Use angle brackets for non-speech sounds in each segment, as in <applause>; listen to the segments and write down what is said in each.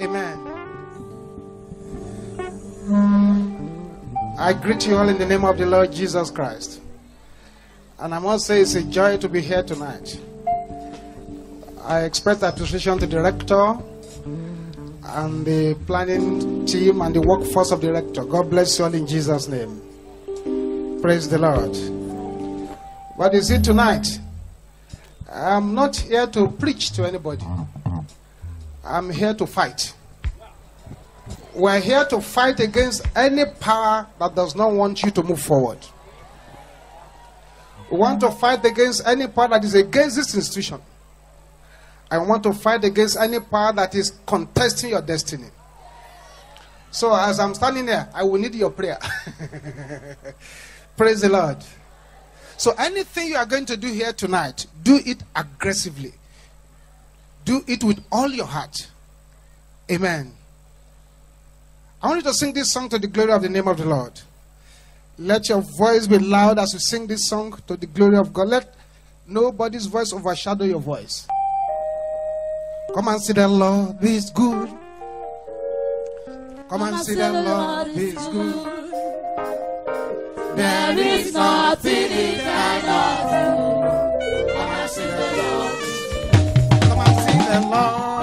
Amen. I greet you all in the name of the Lord Jesus Christ. And I must say it's a joy to be here tonight. I express appreciation to the rector and the planning team and the workforce of the rector. God bless you all in Jesus' name. Praise the Lord. What is it tonight? I'm not here to preach to anybody. I'm here to fight. We're here to fight against any power that does not want you to move forward. We want to fight against any power that is against this institution. I want to fight against any power that is contesting your destiny. So, as I'm standing there, I will need your prayer. <laughs> Praise the Lord. So, anything you are going to do here tonight, do it aggressively. Do it with all your heart. Amen. I want you to sing this song to the glory of the name of the Lord. Let your voice be loud as you sing this song to the glory of God. Let nobody's voice overshadow your voice. Come and see the Lord is good. Come and see the Lord is good. There is nothing he cannot do. Come and see the Lord. And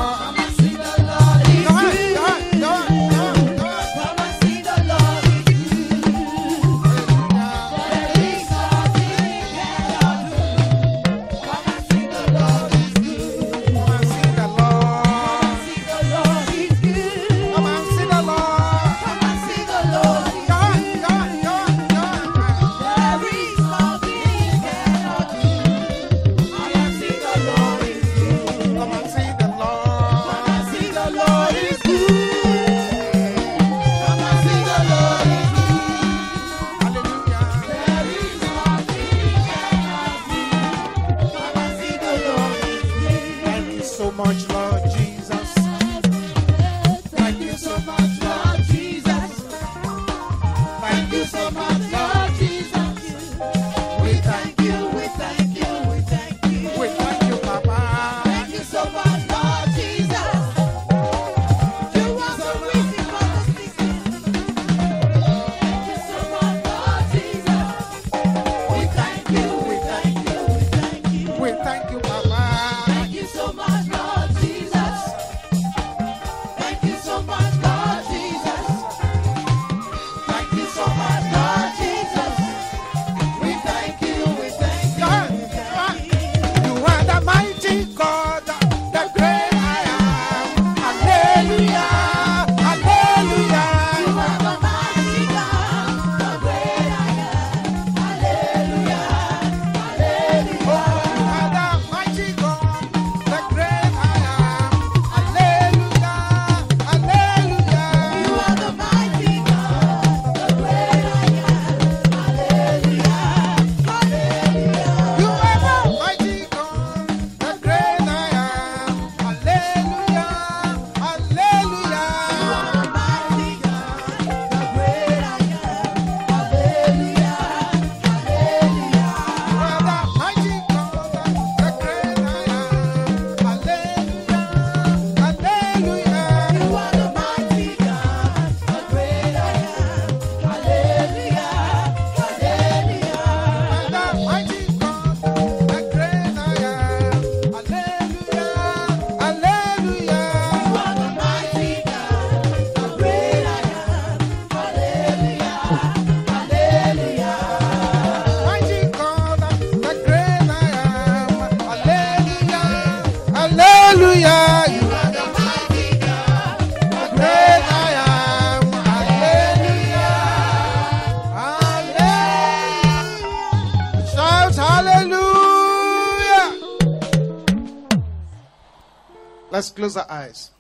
Let's close our eyes.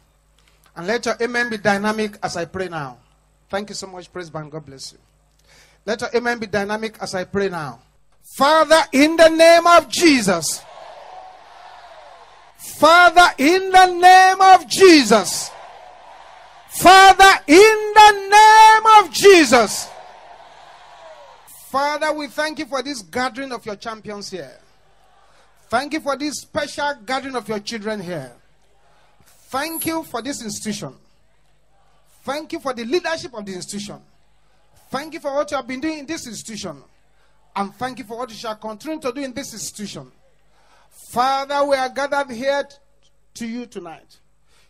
And let your amen be dynamic as I pray now. Thank you so much, Praise Band. God bless you. Let your amen be dynamic as I pray now. Father, in the name of Jesus. Father, in the name of Jesus. Father, in the name of Jesus. Father, we thank you for this gathering of your champions here. Thank you for this special gathering of your children here. Thank you for this institution. Thank you for the leadership of the institution. Thank you for what you have been doing in this institution. And thank you for what you shall continue to do in this institution. Father, we are gathered here to you tonight.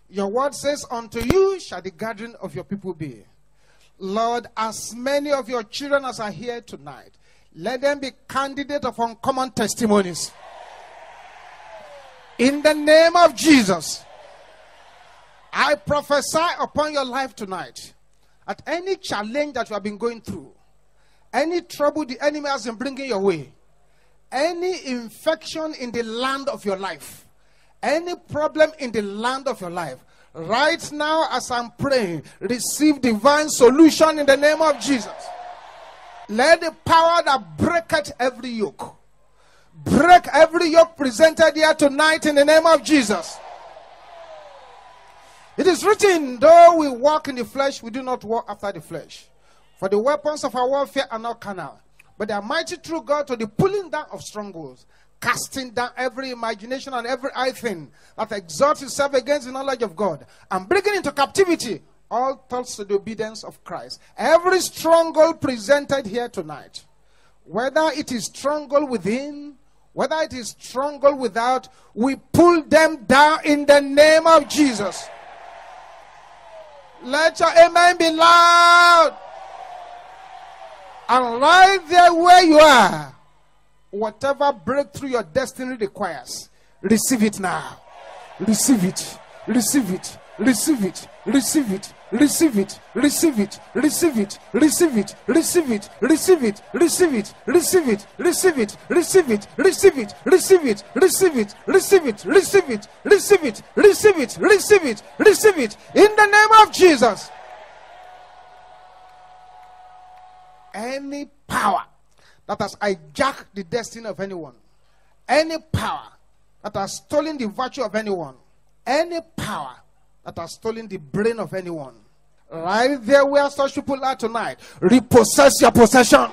Your word says, Unto you shall the gathering of your people be. Lord, as many of your children as are here tonight, let them be candidates of uncommon testimonies. In the name of Jesus, I prophesy upon your life tonight at any challenge that you have been going through, any trouble the enemy has been bringing your way, any infection in the land of your life, any problem in the land of your life, right now as I'm praying, receive divine solution in the name of Jesus. Let the power that breaketh every yoke break every yoke presented here tonight in the name of Jesus. It is written, though we walk in the flesh, we do not walk after the flesh. For the weapons of our warfare are not carnal, but they are mighty through God to the pulling down of strongholds, casting down every imagination and every high thing that exalts itself against the knowledge of God, and bringing into captivity all thoughts to the obedience of Christ. Every stronghold presented here tonight, whether it is stronghold within, whether it is stronghold without, we pull them down in the name of Jesus. Let your amen be loud. And right there where you are, whatever breakthrough your destiny requires, receive it now. Receive it. Receive it. Receive it. Receive it. Receive it. Receive it. Receive it. Receive it. Receive it. Receive it. Receive it. Receive it. Receive it. Receive it. Receive it. Receive it. Receive it. Receive it. Receive it. Receive it. Receive it. Receive it. Receive it. In the name of Jesus. Any power that has hijacked the destiny of anyone, any power that has stolen the virtue of anyone, any power that has stolen the brain of anyone, right there where such people are tonight, repossess your possession,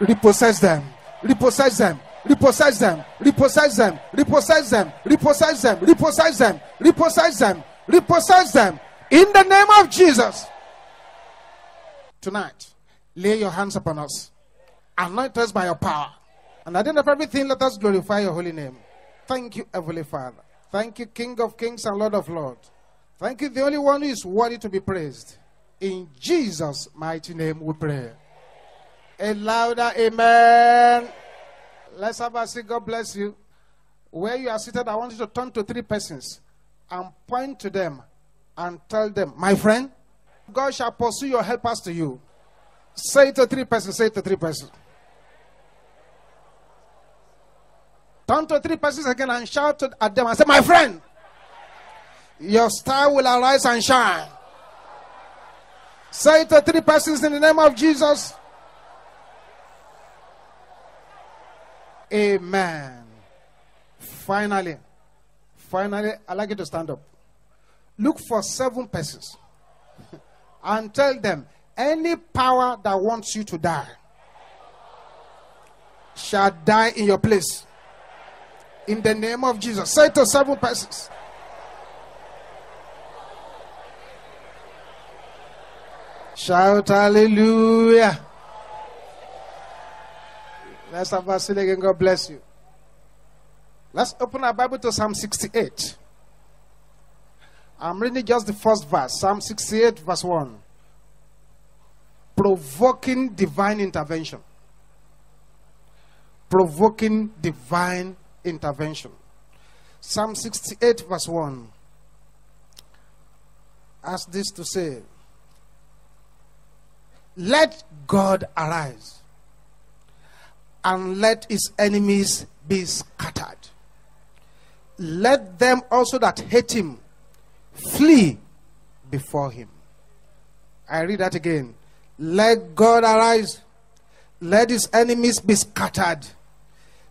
repossess them, repossess them. Repossess them, repossess them, repossess them, repossess them, repossess them, repossess them, repossess them in the name of Jesus. Tonight, lay your hands upon us. Anoint us by your power. And at the end of everything, let us glorify your holy name. Thank you, Heavenly Father. Thank you, King of kings and Lord of lords. Thank you, the only one who is worthy to be praised. In Jesus' mighty name we pray. A louder amen. Let's have a say, God bless you. Where you are seated, I want you to turn to three persons and point to them and tell them, My friend, God shall pursue your helpers to you. Say to three persons, say it to three persons. Turn to three persons again and shout at them and say, My friend, your star will arise and shine. Say to three persons in the name of Jesus. Amen. Finally, finally, I'd like you to stand up. Look for seven persons <laughs> and tell them any power that wants you to die shall die in your place. In the name of Jesus. Say to seven persons. Shout hallelujah. Let's have a sing again. God bless you. Let's open our Bible to Psalm 68. I'm reading just the first verse. Psalm 68, verse 1. Provoking divine intervention. Provoking divine intervention. Psalm 68, verse 1. Ask this to say, Let God arise and let his enemies be scattered. Let them also that hate him flee before him. I read that again. Let God arise, let his enemies be scattered.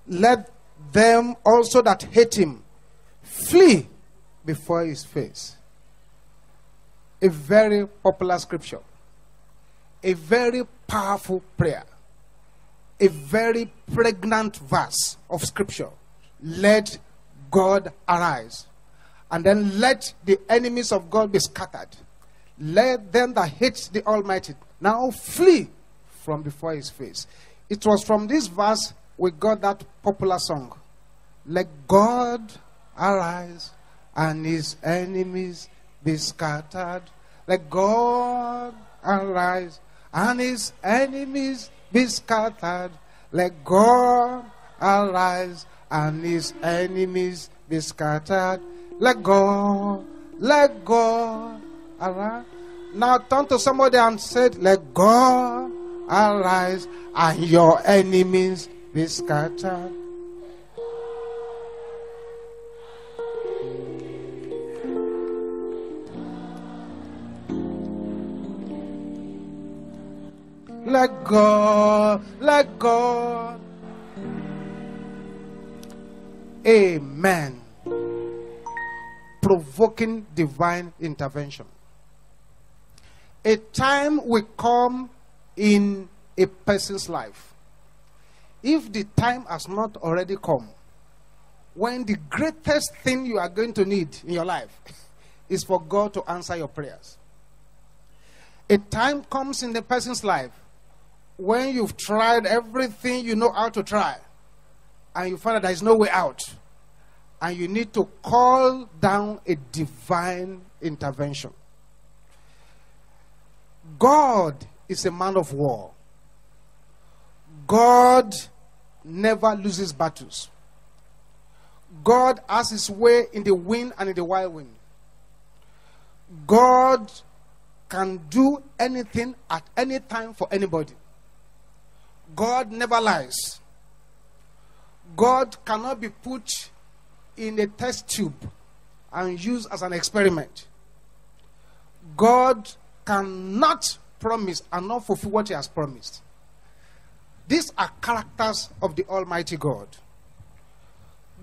Let them also that hate him flee before his face. A very popular scripture, a very powerful prayer a very pregnant verse of scripture. Let God arise. And then let the enemies of God be scattered. Let them that hate the Almighty now flee from before his face. It was from this verse we got that popular song. Let God arise and his enemies be scattered. Let God arise and his enemies be scattered. Let God arise and his enemies be scattered. Let God, let God arise. Now turn to somebody and said, Let God arise and your enemies be scattered. Let God, let God. Amen. Provoking divine intervention. A time will come in a person's life. If the time has not already come, when the greatest thing you are going to need in your life <laughs> is for God to answer your prayers. A time comes in the person's life when you've tried everything you know how to try and you find that there is no way out and you need to call down a divine intervention. God is a man of war. God never loses battles. God has his way in the wind and in the wild wind. God can do anything at any time for anybody. God never lies. God cannot be put in a test tube and used as an experiment. God cannot promise and not fulfill what he has promised. These are characters of the Almighty God.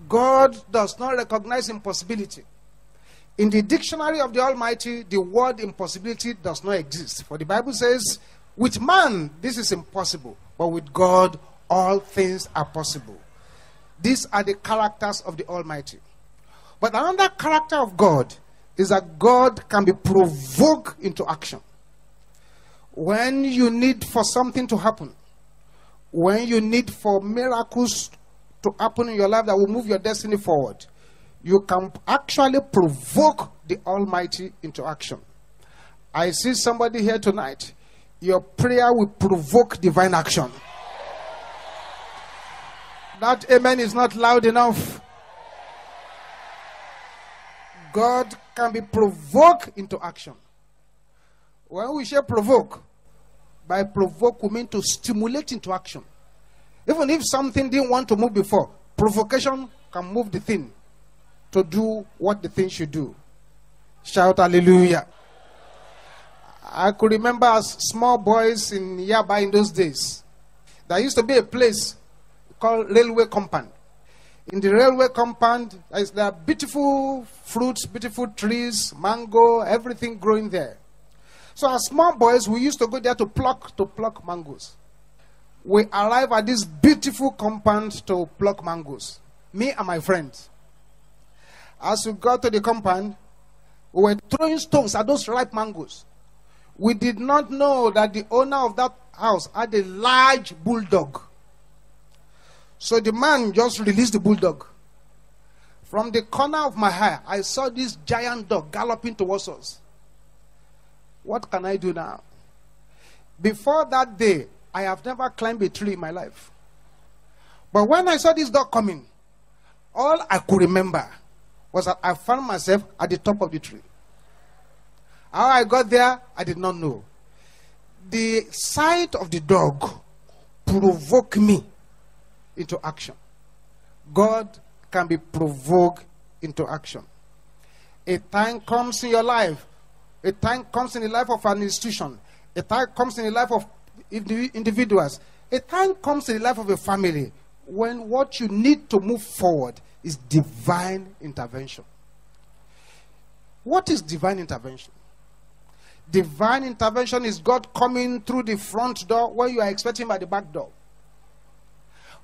God does not recognize impossibility. In the dictionary of the Almighty, the word impossibility does not exist. For the Bible says, with man, this is impossible, but with God, all things are possible. These are the characters of the Almighty. But another character of God is that God can be provoked into action. When you need for something to happen, when you need for miracles to happen in your life that will move your destiny forward, you can actually provoke the Almighty into action. I see somebody here tonight. Your prayer will provoke divine action. That amen is not loud enough. God can be provoked into action. When we say provoke, by provoke we mean to stimulate into action. Even if something didn't want to move before, provocation can move the thing to do what the thing should do. Shout hallelujah. I could remember as small boys in Yaba in those days. There used to be a place called Railway Compound. In the railway compound, there are beautiful fruits, beautiful trees, mango, everything growing there. So as small boys, we used to go there to pluck to pluck mangoes. We arrive at this beautiful compound to pluck mangoes. Me and my friends. As we got to the compound, we were throwing stones at those ripe mangoes. We did not know that the owner of that house had a large bulldog. So the man just released the bulldog. From the corner of my eye, I saw this giant dog galloping towards us. What can I do now? Before that day, I have never climbed a tree in my life. But when I saw this dog coming, all I could remember was that I found myself at the top of the tree. How I got there, I did not know. The sight of the dog provoked me into action. God can be provoked into action. A time comes in your life, a time comes in the life of an institution, a time comes in the life of individuals, a time comes in the life of a family when what you need to move forward is divine intervention. What is divine intervention? Divine intervention is God coming through the front door when you are expecting by the back door.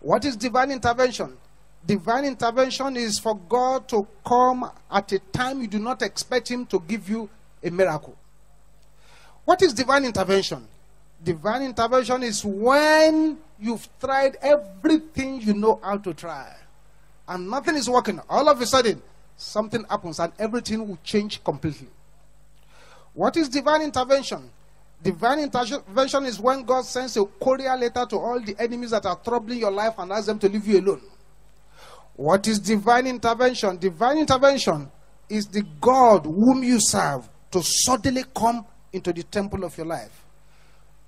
What is divine intervention? Divine intervention is for God to come at a time you do not expect Him to give you a miracle. What is divine intervention? Divine intervention is when you've tried everything you know how to try and nothing is working. All of a sudden, something happens and everything will change completely. What is divine intervention? Divine intervention is when God sends a courier letter to all the enemies that are troubling your life and asks them to leave you alone. What is divine intervention? Divine intervention is the God whom you serve to suddenly come into the temple of your life.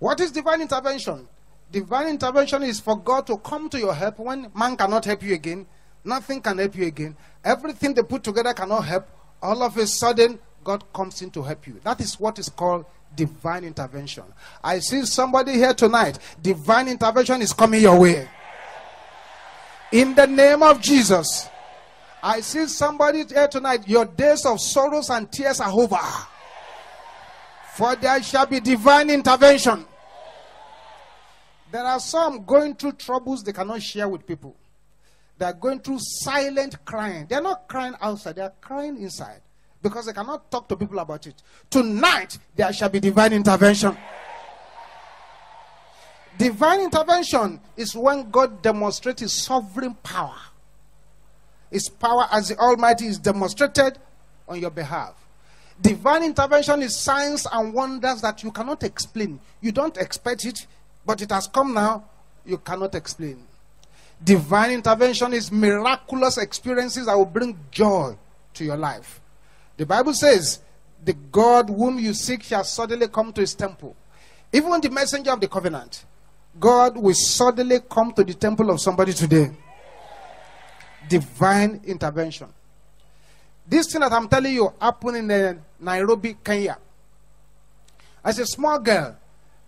What is divine intervention? Divine intervention is for God to come to your help when man cannot help you again, nothing can help you again, everything they put together cannot help. All of a sudden, God comes in to help you. That is what is called divine intervention. I see somebody here tonight. Divine intervention is coming your way. In the name of Jesus. I see somebody here tonight. Your days of sorrows and tears are over. For there shall be divine intervention. There are some going through troubles they cannot share with people. They are going through silent crying. They are not crying outside, they are crying inside because they cannot talk to people about it. Tonight, there shall be divine intervention. Divine intervention is when God demonstrates his sovereign power. His power as the Almighty is demonstrated on your behalf. Divine intervention is signs and wonders that you cannot explain. You don't expect it, but it has come now. You cannot explain. Divine intervention is miraculous experiences that will bring joy to your life. The Bible says, The God whom you seek shall suddenly come to his temple. Even the messenger of the covenant, God will suddenly come to the temple of somebody today. Divine intervention. This thing that I'm telling you happened in uh, Nairobi, Kenya. As a small girl,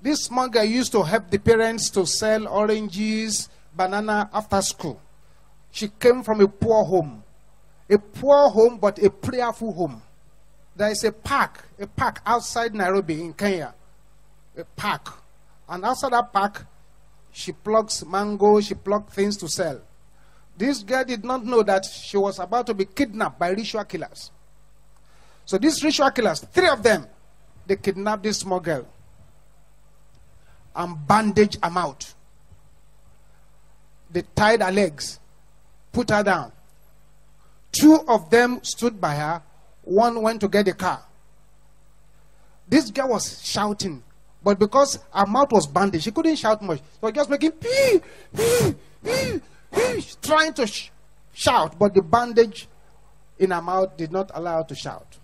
this small girl used to help the parents to sell oranges, banana after school. She came from a poor home. A poor home, but a prayerful home. There is a park, a park outside Nairobi in Kenya. A park. And outside that park, she plucks mango, she plucks things to sell. This girl did not know that she was about to be kidnapped by ritual killers. So these ritual killers, three of them, they kidnapped this small girl and bandaged her mouth. They tied her legs, put her down. Two of them stood by her. One went to get the car. This girl was shouting, but because her mouth was bandaged, she couldn't shout much. So just making pee, pee, pee, pee, trying to sh- shout, but the bandage in her mouth did not allow her to shout.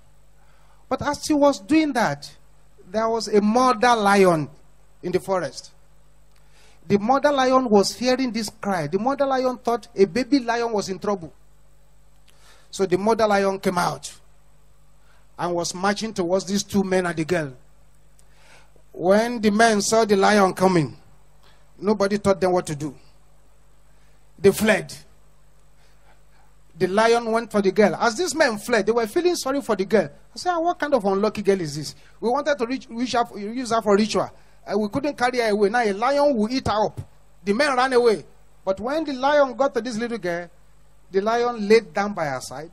But as she was doing that, there was a mother lion in the forest. The mother lion was hearing this cry. The mother lion thought a baby lion was in trouble. So the mother lion came out and was marching towards these two men and the girl. When the men saw the lion coming, nobody taught them what to do. They fled. The lion went for the girl. As these men fled, they were feeling sorry for the girl. I said, "Ah, What kind of unlucky girl is this? We wanted to reach, reach her, use her for ritual. and we couldn't carry her away. Now a lion will eat her up. The men ran away. But when the lion got to this little girl, the lion laid down by her side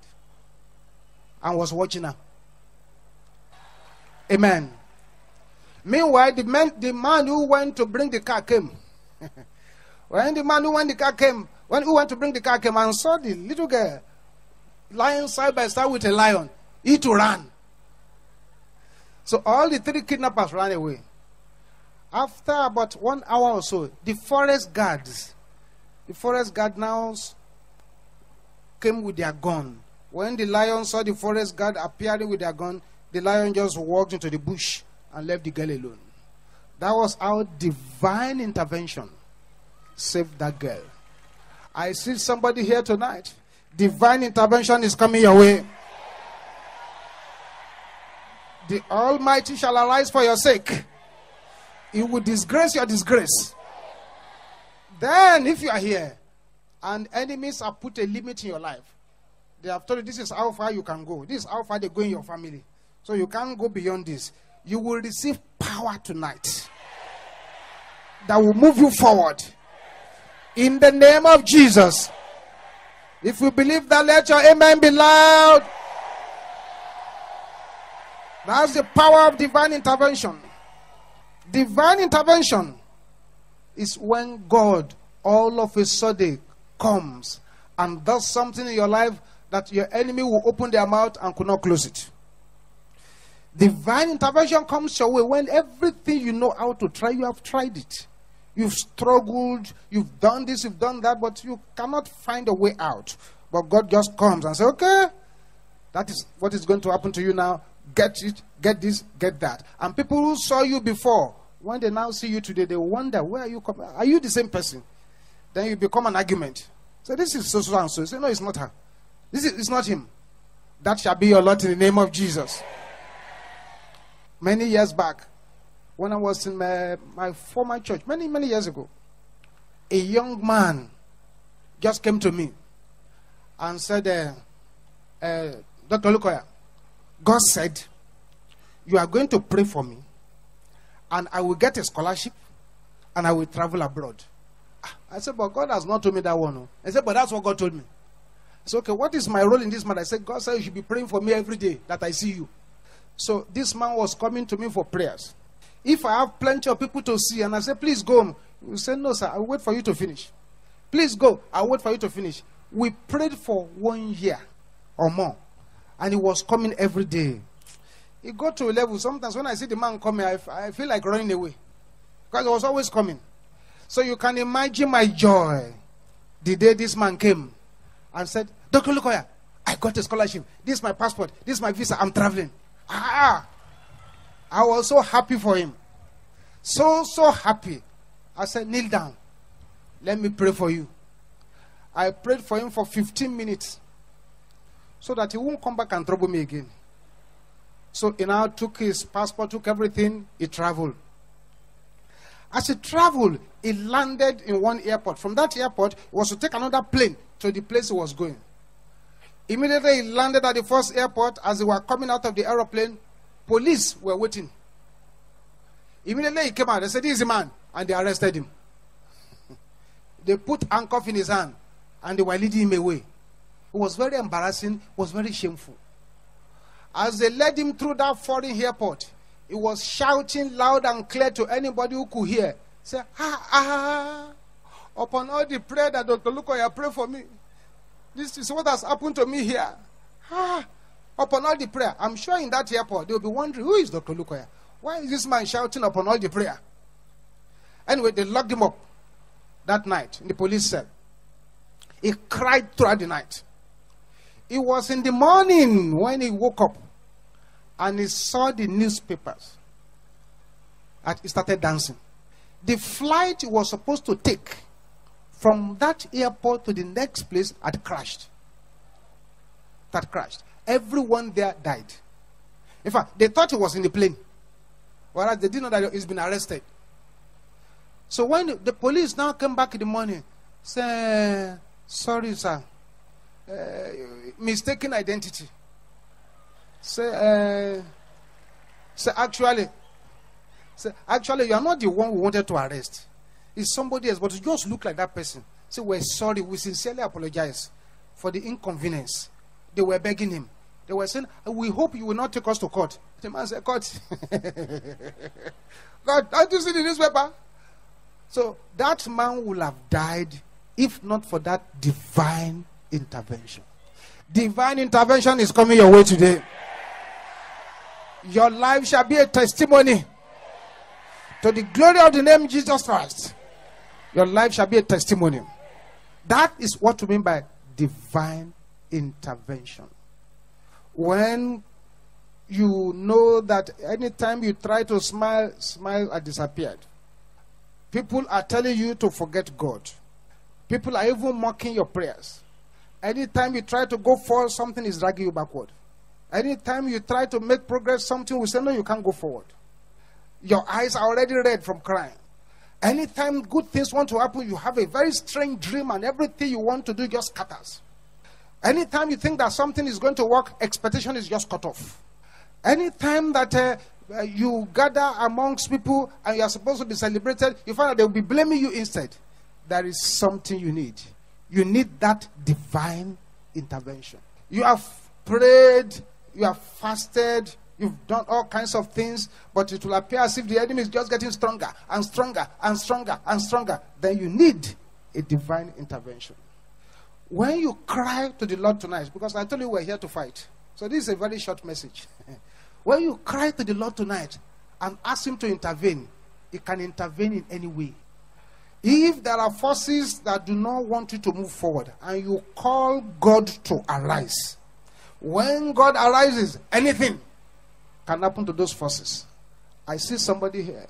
and was watching her. Amen. Meanwhile, the man, the man who went to bring the car came. <laughs> when the man who went the car came, when who went to bring the car came and saw the little girl lying side by side with a lion, he too ran. So all the three kidnappers ran away. After about one hour or so, the forest guards, the forest guard now came with their gun. When the lion saw the forest guard appearing with their gun, the lion just walked into the bush and left the girl alone. That was how divine intervention saved that girl. I see somebody here tonight. Divine intervention is coming your way. The Almighty shall arise for your sake. He will disgrace your disgrace. Then, if you are here and enemies have put a limit in your life, they have told you this is how far you can go, this is how far they go in your family. So you can't go beyond this. You will receive power tonight that will move you forward. In the name of Jesus. If you believe that, let your amen be loud. That's the power of divine intervention. Divine intervention is when God all of a sudden comes and does something in your life that your enemy will open their mouth and could not close it. Divine intervention comes your way when everything you know how to try, you have tried it. You've struggled, you've done this, you've done that, but you cannot find a way out. But God just comes and says, Okay, that is what is going to happen to you now. Get it, get this, get that. And people who saw you before, when they now see you today, they wonder, Where are you coming? Are you the same person? Then you become an argument. So this is so so and so. You say, No, it's not her. This is it's not him. That shall be your lot in the name of Jesus. Many years back, when I was in my, my former church, many, many years ago, a young man just came to me and said, uh, uh, Dr. Olukoya, God said, You are going to pray for me, and I will get a scholarship, and I will travel abroad. Ah, I said, But God has not told me that one. oh." I said, But that's what God told me. I said, Okay, what is my role in this matter? I said, God said you should be praying for me every day that I see you. So this man was coming to me for prayers. If I have plenty of people to see, and I say, please go home, will say, no, sir, I'll wait for you to finish. Please go, I'll wait for you to finish. We prayed for one year or more, and he was coming every day. He got to a level, sometimes when I see the man coming, I feel like running away because he was always coming. So you can imagine my joy the day this man came and said, Dr. Olukoya, I got a scholarship. This is my passport. This is my visa. I'm traveling. Ah, I was so happy for him. So, so happy. I said, kneel down. Let me pray for you. I prayed for him for 15 minutes so that he won't come back and trouble me again. So he now took his passport, took everything, he traveled. As he traveled, he landed in one airport. From that airport, he was to take another plane to the place he was going. Immediately he landed at the first airport. As they were coming out of the aeroplane, police were waiting. Immediately he came out. They said, This is man. And they arrested him. <laughs> they put handcuff in his hand and they were leading him away. It was very embarrassing, it was very shameful. As they led him through that foreign airport, he was shouting loud and clear to anybody who could hear. Say, ah, ah, upon all the prayer that Dr. Olukoya pray for me. This is what has happened to me here. Ah, upon all the prayer. I'm sure in that airport they'll be wondering, who is Dr. Olukoya? Why is this man shouting upon all the prayer? Anyway, they locked him up that night in the police cell. He cried throughout the night. It was in the morning when he woke up and he saw the newspapers. And he started dancing. The flight he was supposed to take from that airport to the next place had crashed. That crashed. Everyone there died. In fact, they thought he was in the plane, whereas they didn't know that he's been arrested. So when the, police now came back in the morning, say, "Sorry, sir, uh, mistaken identity." Say, uh, say actually, say actually, you are not the one we wanted to arrest. It's somebody else, but you just look like that person. Say, we're sorry. We sincerely apologize for the inconvenience. They were begging him. They were saying, We hope you will not take us to court. The man said, Court. <laughs> God, don't you see the newspaper? So that man will have died if not for that divine intervention. Divine intervention is coming your way today. Your life shall be a testimony to the glory of the name Jesus Christ. Your life shall be a testimony. That is what we mean by divine intervention. When you know that anytime you try to smile, smile has disappeared. People are telling you to forget God. People are even mocking your prayers. Anytime you try to go forward, something is dragging you backward. Anytime you try to make progress, something will say, No, you can't go forward. Your eyes are already red from crying. Anytime good things want to happen, you have a very strange dream, and everything you want to do just scatters. Anytime you think that something is going to work, expectation is just cut off. Anytime that uh, uh, you gather amongst people and you are supposed to be celebrated, you find that they will be blaming you instead. There is something you need. You need that divine intervention. You have prayed, you have fasted, You've done all kinds of things, but it will appear as if the enemy is just getting stronger and stronger and stronger and stronger. Then you need a divine intervention. When you cry to the Lord tonight, because I told you we're here to fight, so this is a very short message. <laughs> when you cry to the Lord tonight and ask Him to intervene, He can intervene in any way. If there are forces that do not want you to move forward and you call God to arise, when God arises, anything can happen to those forces. I see somebody here.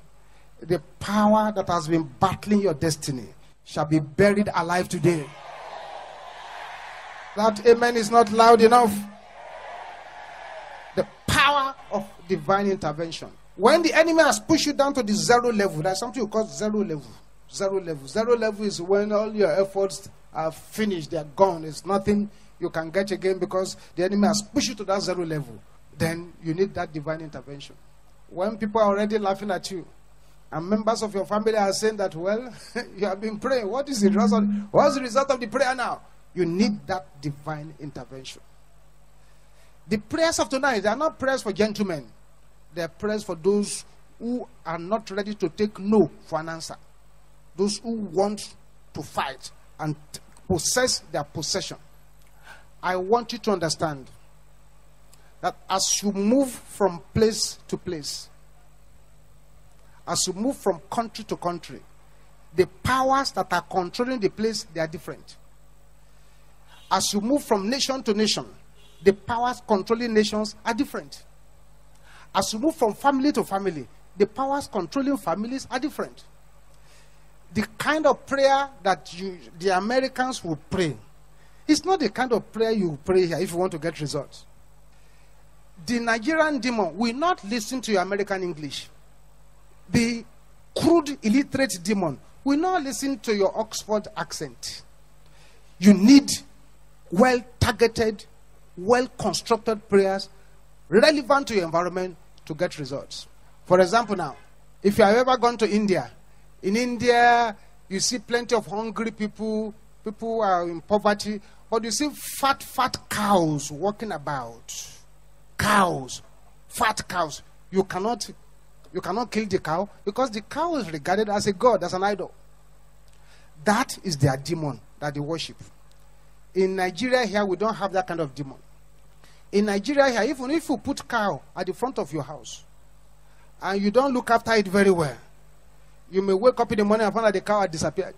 The power that has been battling your destiny shall be buried alive today. That amen is not loud enough. The power of divine intervention. When the enemy has pushed you down to the zero level, there's something you call zero level. Zero level. Zero level is when all your efforts are finished, they are gone. It's nothing you can get again because the enemy has pushed you to that zero level. Then you need that divine intervention. When people are already laughing at you, and members of your family are saying that, well, <laughs> you have been praying. What is the result? What's the result of the prayer now? You need that divine intervention. The prayers of tonight, they are not prayers for gentlemen. They are prayers for those who are not ready to take no for an answer. Those who want to fight and possess their possession. I want you to understand that as you move from place to place, as you move from country to country, the powers that are controlling the place they are different. As you move from nation to nation, the powers controlling nations are different. As you move from family to family, the powers controlling families are different. The kind of prayer that you, the Americans will pray is not the kind of prayer you pray here if you want to get results. The Nigerian demon will not listen to your American English. The crude, illiterate demon will not listen to your Oxford accent. You need well targeted, well constructed prayers relevant to your environment to get results. For example, now, if you have ever gone to India, in India, you see plenty of hungry people, people who are in poverty, but you see fat, fat cows walking about. Cows, fat cows. You cannot, you cannot kill the cow because the cow is regarded as a god, as an idol. That is their demon that they worship. In Nigeria here, we don't have that kind of demon. In Nigeria here, even if you put cow at the front of your house and you don't look after it very well, you may wake up in the morning and find that the cow had disappeared.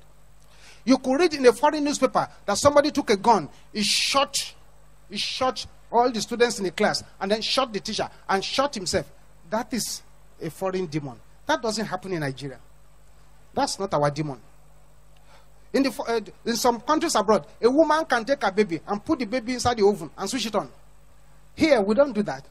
You could read in a foreign newspaper that somebody took a gun, he shot, he shot all the students in the class, and then shot the teacher and shot himself. That is a foreign demon. That doesn't happen in Nigeria. That's not our demon. In, the, uh, in some countries abroad, a woman can take a baby and put the baby inside the oven and switch it on. Here, we don't do that.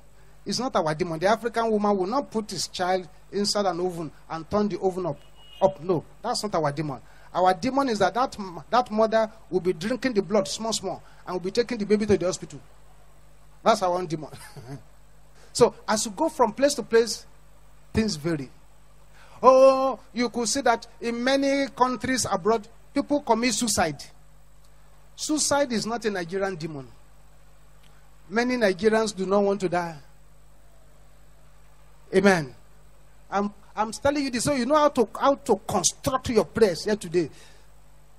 It's not our demon. The African woman will not put his child inside an oven and turn the oven up. Up, no, that's not our demon. Our demon is that that, that mother will be drinking the blood small, small, and will be taking the baby to the hospital. That's our own demon. <laughs> so, as you go from place to place, things vary. Oh, you could see that in many countries abroad, people commit suicide. Suicide is not a Nigerian demon. Many Nigerians do not want to die. Amen. I'm, I'm telling you this so you know how to how to construct your prayers here today.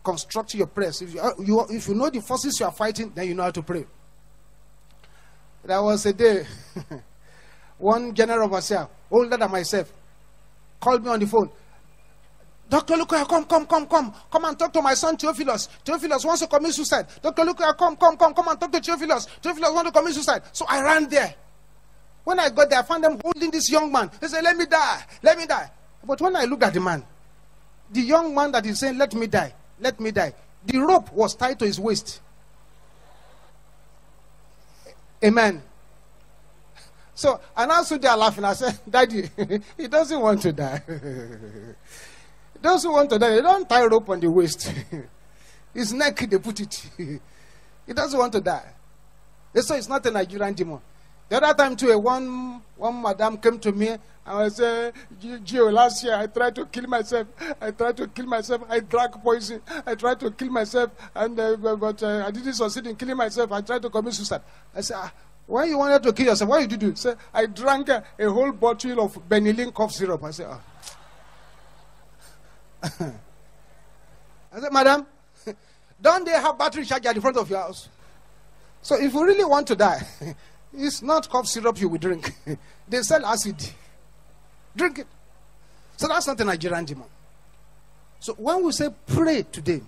Construct your prayers. If you, you if you know the forces you are fighting, then you know how to pray. There was a day, <laughs> one general overseer, older than myself, called me on the phone. Dr. Olukoya, come, come, come, come. Come and talk to my son Theophilus. Theophilus wants to commit suicide. Dr. Olukoya, come, come, come, come and talk to Theophilus. Theophilus wants to commit suicide. So I ran there. When I got there, I found them holding this young man. They said, Let me die, let me die. But when I looked at the man, the young man that is saying, Let me die, let me die, the rope was tied to his waist. Amen. So, and I stood there laughing. I said, <laughs> Daddy, <laughs> he doesn't want to die. <laughs> he doesn't want to die. They don't tie rope on the waist. his neck, they put it. he doesn't want to die. They say it's not a Nigerian demon. The other time, too, one, one madam came to me and I said, Gio, last year I tried to kill myself. I tried to kill myself. I drank poison. I tried to kill myself. And uh, but uh, I didn't succeed in killing myself. I tried to commit suicide. I said, ah, When you wanted to kill yourself, what did you do? Say, I drank a, a whole bottle of Benylin cough syrup. I said, oh. <laughs> I said, Madam, <laughs> don't they have battery charger the front of your house? So if you really want to die, <laughs> it's not cough syrup you will drink. <laughs> they sell acid. Drink it. So that's not a Nigerian demon. So when we say pray today,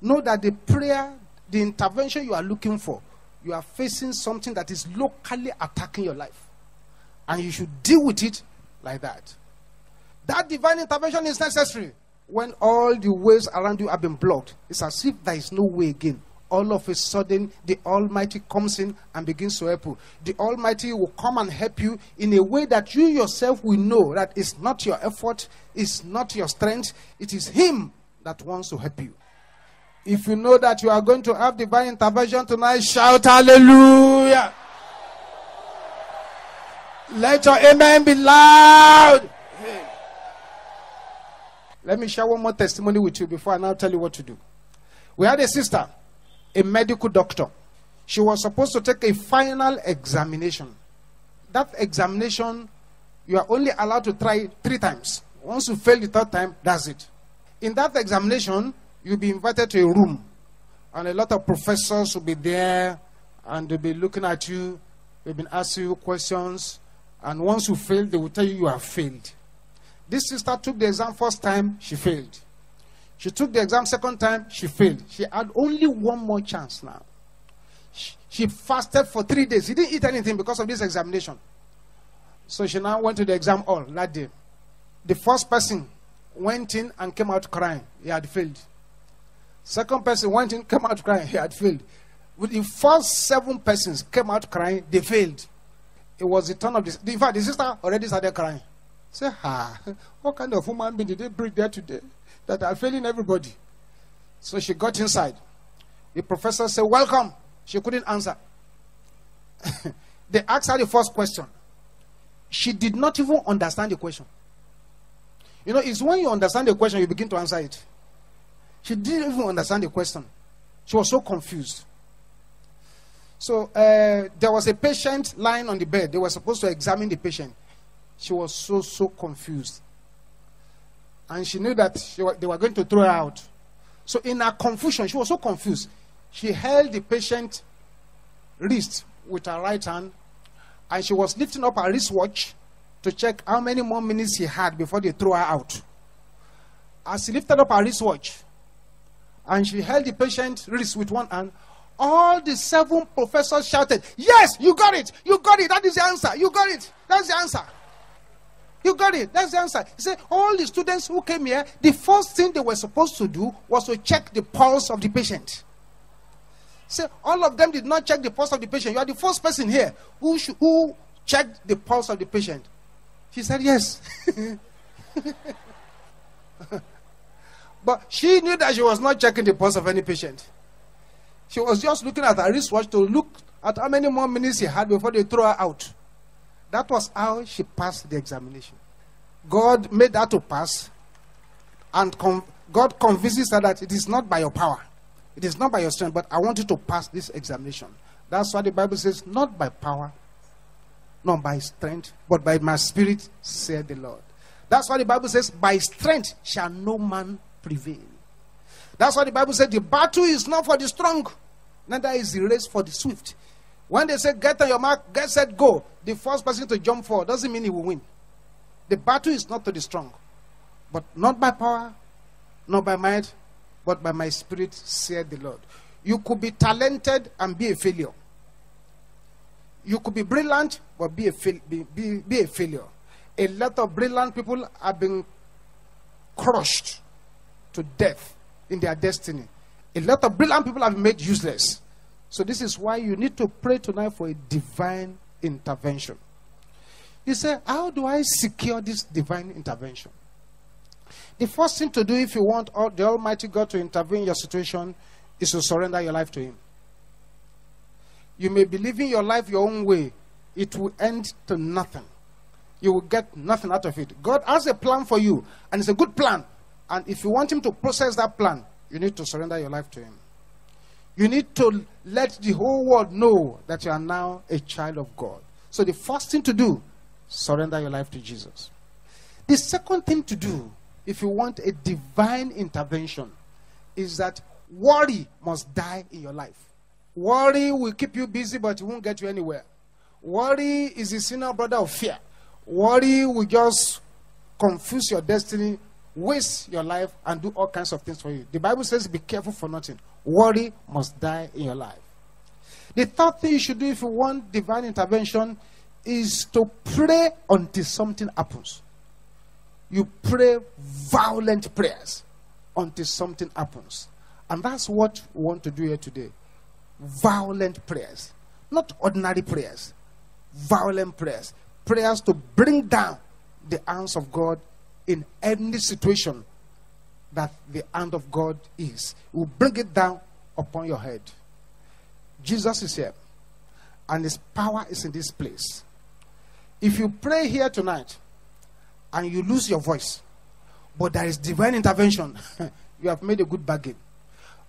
know that the prayer, the intervention you are looking for, you are facing something that is locally attacking your life. And you should deal with it like that. That divine intervention is necessary when all the ways around you have been blocked. It's as if there is no way again. All of a sudden, the Almighty comes in and begins to help you. The Almighty will come and help you in a way that you yourself will know that it's not your effort, it's not your strength, it is Him that wants to help you. If you know that you are going to have divine intervention tonight, shout hallelujah. Let your amen be loud. Let me share one more testimony with you before I now tell you what to do. We had a sister, a medical doctor. She was supposed to take a final examination. That examination, you are only allowed to try three times. Once you fail the third time, that's it. In that examination, you'll be invited to a room, and a lot of professors will be there, and they'll be looking at you. They've been asking you questions, and once you fail, they will tell you you have failed. This sister took the exam first time, she failed. She took the exam second time, she failed. She had only one more chance now. She, she fasted for three days. She didn't eat anything because of this examination. So she now went to the exam hall that day. The first person went in and came out crying. He had failed. Second person went in, came out crying. He had failed. With the first seven persons came out crying, they failed. It was the turn of this. In fact, the sister already started crying. Say, ah, <laughs> what kind of woman did they bring there today that are failing everybody? So she got inside. The professor said, Welcome. She couldn't answer. <laughs> they asked her the first question. She did not even understand the question. You know, it's when you understand the question, you begin to answer it. She didn't even understand the question. She was so confused. So uh, there was a patient lying on the bed. They were supposed to examine the patient. She was so, so confused. And she knew that she they were going to throw her out. So, in her confusion, she was so confused. She held the patient wrist with her right hand and she was lifting up her wristwatch to check how many more minutes she had before they throw her out. As she lifted up her wristwatch and she held the patient wrist with one hand, all the seven professors shouted, Yes, you got it! You got it! That is the answer! You got it! That's the answer! You got it. That's the answer. He said, all the students who came here, the first thing they were supposed to do was to check the pulse of the patient. Say, all of them did not check the pulse of the patient. You are the first person here who, who checked the pulse of the patient. She said, yes. <laughs> but she knew that she was not checking the pulse of any patient. She was just looking at her wristwatch to look at how many more minutes she had before they throw her out. That was how she passed the examination. God made her to pass, and con- God convinces her that it is not by your power, it is not by your strength, but I want you to pass this examination. That's why the Bible says, not by power, not by strength, but by my spirit, said the Lord. That's why the Bible says, by strength shall no man prevail. That's why the Bible said, the battle is not for the strong, neither is the race for the swift. When they say get on your mark, get set, go, the first person to jump for doesn't mean he will win. The battle is not to the strong, but not by power, not by might, but by my spirit, said the Lord. You could be talented and be a failure. You could be brilliant, but be a, be, be, be a failure. A lot of brilliant people have been crushed to death in their destiny. A lot of brilliant people have been made useless. So this is why you need to pray tonight for a divine intervention. You say, how do I secure this divine intervention? The first thing to do if you want the Almighty God to intervene in your situation is to surrender your life to Him. You may be living your life your own way, it will end to nothing. You will get nothing out of it. God has a plan for you, and it's a good plan. And if you want Him to process that plan, you need to surrender your life to Him. You need to let the whole world know that you are now a child of God. So the first thing to do, surrender your life to Jesus. The second thing to do, if you want a divine intervention, is that worry must die in your life. Worry will keep you busy, but it won't get you anywhere. Worry is the senior brother of fear. Worry will just confuse your destiny, waste your life, and do all kinds of things for you. The Bible says, Be careful for nothing. Worry must die in your life. The third thing you should do if you want divine intervention is to pray until something happens. You pray violent prayers until something happens. And that's what we want to do here today. Violent prayers. Not ordinary prayers. Violent prayers. Prayers to bring down the hands of God in any situation that the hand of God is. He will bring it down upon your head. Jesus is here, and his power is in this place. If you pray here tonight and you lose your voice, but there is divine intervention, <laughs> you have made a good bargain.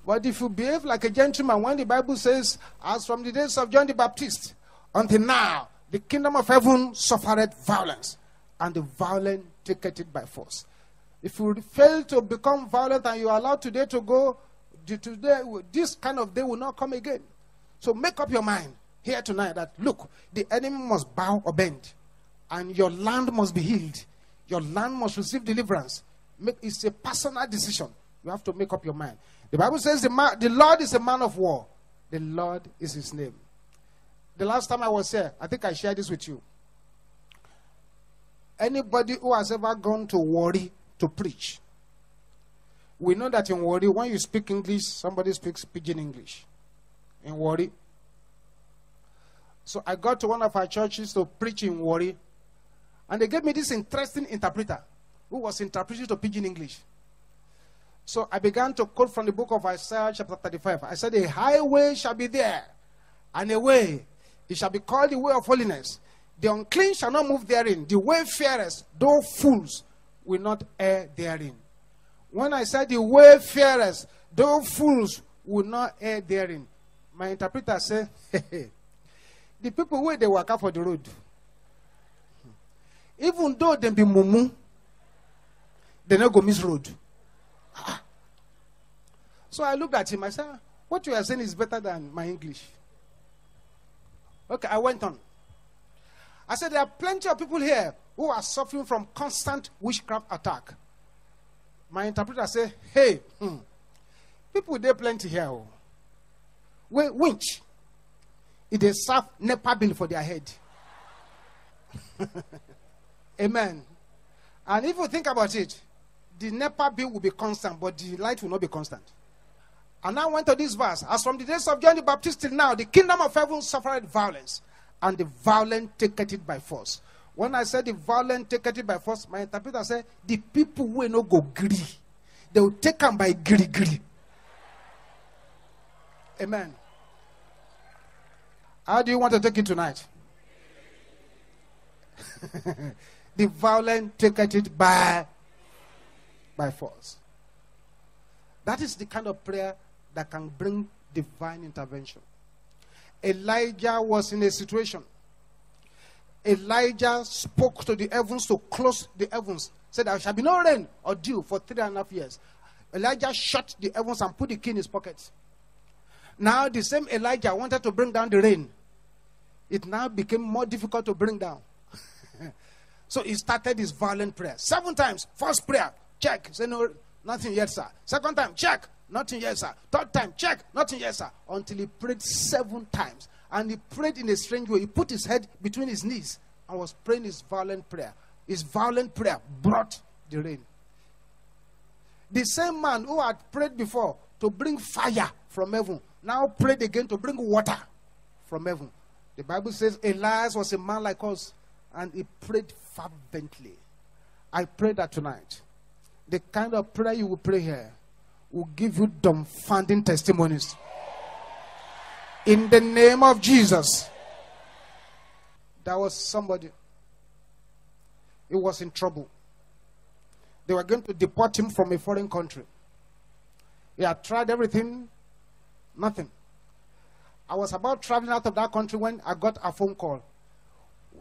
But if you behave like a gentleman, when the Bible says, as from the days of John the Baptist until now, the kingdom of heaven suffered violence, and the violent take it by force. If you fail to become violent and you are allowed today to go, today this kind of day will not come again. So make up your mind here tonight that look, the enemy must bow or bend, and your land must be healed. Your land must receive deliverance. Make, it's a personal decision. You have to make up your mind. The Bible says the, man, the Lord is a man of war. The Lord is his name. The last time I was here, I think I shared this with you. Anybody who has ever gone to Warri to preach, we know that in Warri, when you speak English, somebody speaks pidgin English. In Warri. So I got to one of our churches to preach in Warri, and they gave me this interesting interpreter who was interpreting to pidgin English. So I began to quote from the book of Isaiah, chapter 35. I said, A highway shall be there, and a way, it shall be called the way of holiness. The unclean shall not move therein. The wayfarers, though fools, will not err therein. When I said the wayfarers, though fools, will not err therein, my interpreter said, The people where they work out for the road, even though they be mumu, they not go miss road. Ah. So I looked at him. I said, ah, What you are saying is better than my English. Okay, I went on. I said, There are plenty of people here who are suffering from constant witchcraft attack. My interpreter said, Hey, hmm, people, they plenty here. Oh. Wait, winch. It is serve NEPA bill for their head. <laughs> Amen. And if you think about it, the NEPA bill will be constant, but the light will not be constant. And I went to this verse. As from the days of John the Baptist till now, the kingdom of heaven suffered violence, and the violent take it by force. When I said the violent take it by force, my interpreter said, the people will not go greedy. They will take them by greedy greedy. Amen. How do you want to take it tonight? <laughs> the violent take it by by force. That is the kind of prayer that can bring divine intervention. Elijah was in a situation. Elijah spoke to the heavens to close the heavens, said, There shall be no rain or dew for three and a half years. Elijah shut the heavens and put the key in his pocket. Now, the same Elijah wanted to bring down the rain. It now became more difficult to bring down. <laughs> so he started his violent prayer. Seven times. First prayer, check. Say no, nothing yet, sir. Second time, check. Nothing yes, sir. Third time, check. Nothing yes, sir. Until he prayed seven times. And he prayed in a strange way. He put his head between his knees and was praying his violent prayer. His violent prayer brought the rain. The same man who had prayed before to bring fire from heaven now prayed again to bring water from heaven. The Bible says Elias was a man like us and he prayed fervently. I pray that tonight, the kind of prayer you will pray here will give you dumbfounding testimonies. In the name of Jesus. There was somebody, he was in trouble. They were going to deport him from a foreign country. He had tried everything. Nothing. I was about traveling out of that country when I got a phone call.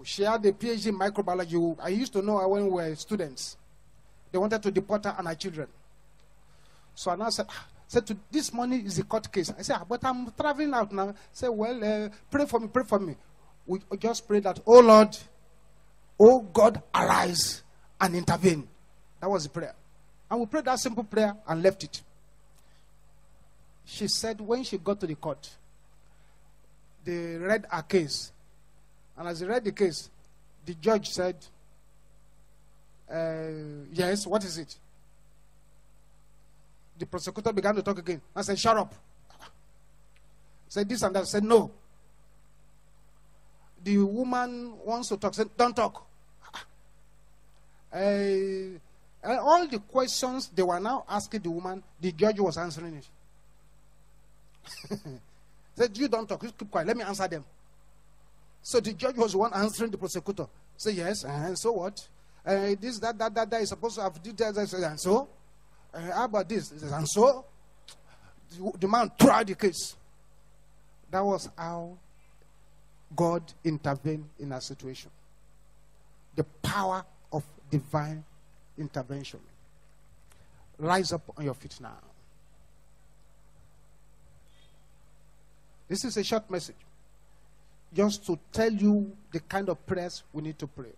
She had a PhD in microbiology. I used to know her when we were students. They wanted to deport her and her children. So I now said, "Ah," said to this morning is a court case. I said, "Ah, but I'm traveling out now. I said, well, uh, pray for me, pray for me. We just pray that, oh Lord, oh God, arise and intervene. That was the prayer. And we prayed that simple prayer and left it. She said when she got to the court, they read her case. And as they read the case, the judge said, uh, Yes, what is it? The prosecutor began to talk again. I said, Shut up. Said this and that. said, No. The woman wants to talk. Said, Don't talk. Uh, uh, all the questions they were now asking the woman, the judge was answering it. <laughs> Said, You don't talk, you keep quiet, let me answer them. So the judge was the one answering the prosecutor. Say, Yes, and so what? Uh, this, that, that, that, that is supposed to have did that, and so? Uh, how about this? Says, And so? The, the man tried the case. That was how God intervened in a situation. The power of divine intervention. Rise up on your feet now. This is a short message. Just to tell you the kind of prayers we need to pray.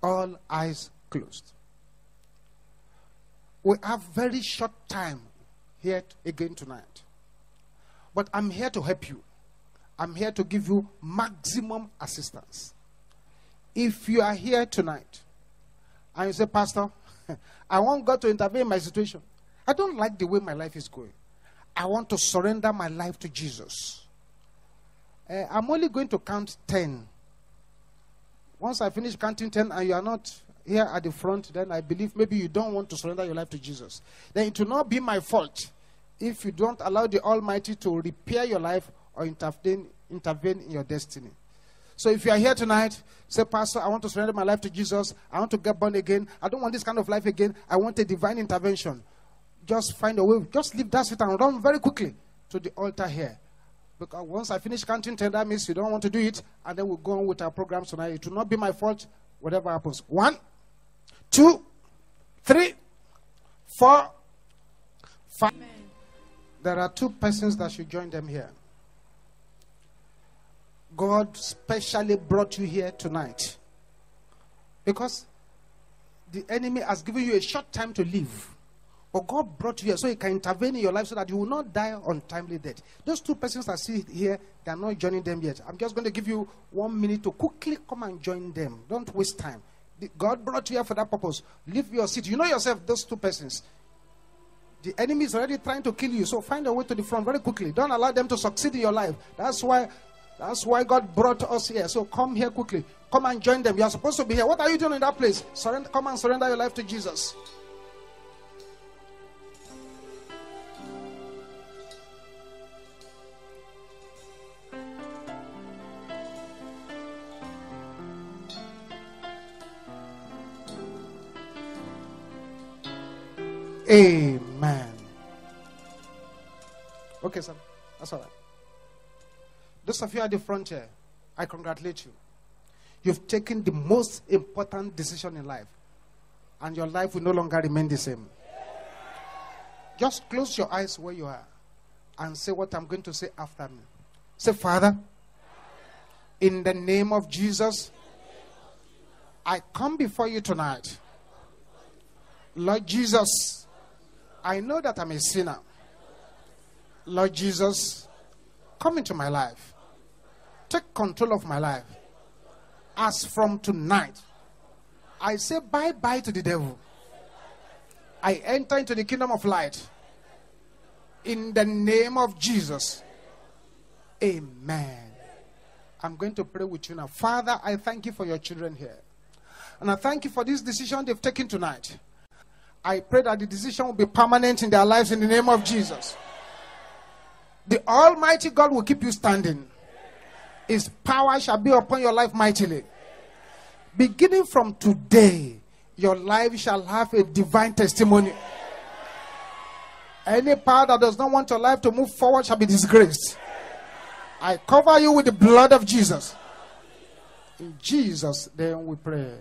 All eyes closed. We have very short time here again tonight. But I'm here to help you. I'm here to give you maximum assistance. If you are here tonight and you say, Pastor, <laughs> I want God to intervene in my situation. I don't like the way my life is going. I want to surrender my life to Jesus. Uh, I'm only going to count 10. Once I finish counting 10 and you are not here at the front, then I believe maybe you don't want to surrender your life to Jesus. Then it will not be my fault if you don't allow the Almighty to repair your life or intervene, intervene in your destiny. So if you are here tonight, say, Pastor, I want to surrender my life to Jesus. I want to get born again. I don't want this kind of life again. I want a divine intervention. Just find a way. Just leave that seat and run very quickly to the altar here. Because once I finish counting 10, that means you don't want to do it. And then we'll go on with our programs tonight. It will not be my fault, whatever happens. One, two, three, four, five. There are two persons that should join them here. God specially brought you here tonight because the enemy has given you a short time to live. But God brought you here so He can intervene in your life so that you will not die untimely death. Those two persons that see here, they are not joining them yet. I'm just going to give you one minute to quickly come and join them. Don't waste time. God brought you here for that purpose. Leave your seat. You know yourself, those two persons. The enemy is already trying to kill you. So find a way to the front very quickly. Don't allow them to succeed in your life. That's why that's why God brought us here. So come here quickly. Come and join them. You are supposed to be here. What are you doing in that place? Surrender, come and surrender your life to Jesus. Amen. Okay, sir. That's all right. Those of you at the front here, I congratulate you. You've taken the most important decision in life, and your life will no longer remain the same. Just close your eyes where you are and say what I'm going to say after me. Say, Father, in the name of Jesus, I come before you tonight. Lord Jesus, I know that I'm a sinner. Lord Jesus, come into my life. Take control of my life. As from tonight, I say bye bye to the devil. I enter into the kingdom of light. In the name of Jesus. Amen. I'm going to pray with you now. Father, I thank you for your children here. And I thank you for this decision they've taken tonight. I pray that the decision will be permanent in their lives in the name of Jesus. The Almighty God will keep you standing. His power shall be upon your life mightily. Beginning from today, your life shall have a divine testimony. Any power that does not want your life to move forward shall be disgraced. I cover you with the blood of Jesus. In Jesus' name we pray.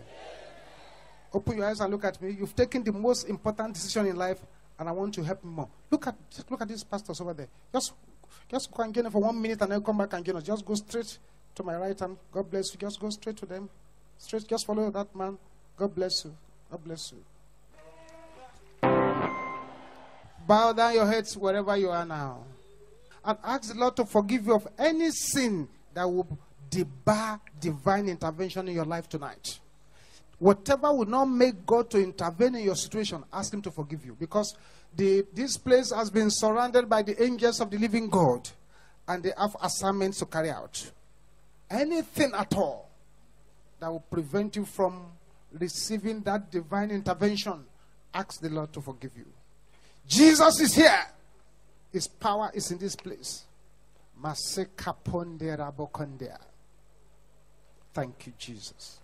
Open your eyes and look at me. You've taken the most important decision in life, and I want to help you more. Look at look at these pastors over there. Just just go and them for one minute and then come back and join us. Just go straight to my right hand. God bless you. Just go straight to them. Straight, just follow that man. God bless you. God bless you. Bow down your heads wherever you are now. And ask the Lord to forgive you of any sin that will debar divine intervention in your life tonight. Whatever will not make God to intervene in your situation, ask Him to forgive you. Because the, this place has been surrounded by the angels of the living God, and they have assignments to carry out. Anything at all that will prevent you from receiving that divine intervention, ask the Lord to forgive you. Jesus is here. His power is in this place. Thank you, Jesus.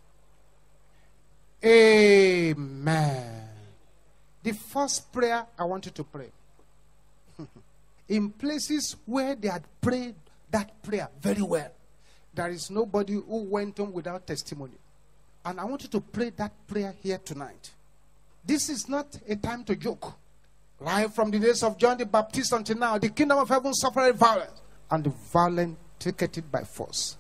Amen. The first prayer I want you to pray. <laughs> in places where they had prayed that prayer very well, there is nobody who went on without testimony. And I want you to pray that prayer here tonight. This is not a time to joke. Right from the days of John the Baptist until now, the kingdom of heaven suffered violence, and the violent take by force.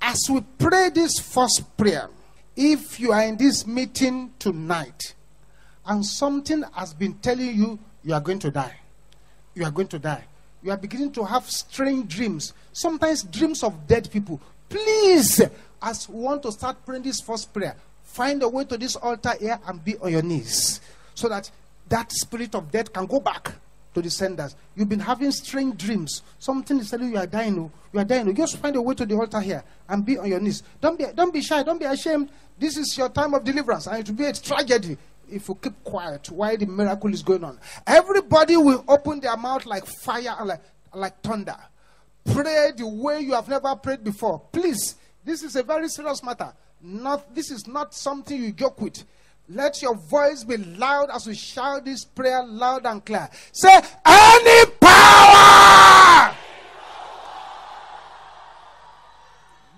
As we pray this first prayer, if you are in this meeting tonight and something has been telling you you are going to die, you are going to die, you are beginning to have strange dreams, sometimes dreams of dead people, please, as we want to start praying this first prayer, find a way to this altar here and be on your knees so that that spirit of death can go back to the senders. You've been having strange dreams. Something is telling you you are dying. oh, You are dying. oh. Just find a way to the altar here and be on your knees. Don't be, don't be shy. Don't be ashamed. This is your time of deliverance, and it will be a tragedy if you keep quiet while the miracle is going on. Everybody will open their mouth like fire and like, like thunder. Pray the way you have never prayed before. Please, this is a very serious matter. Not this is not something you joke with. Let your voice be loud as we shout this prayer loud and clear. Say, any power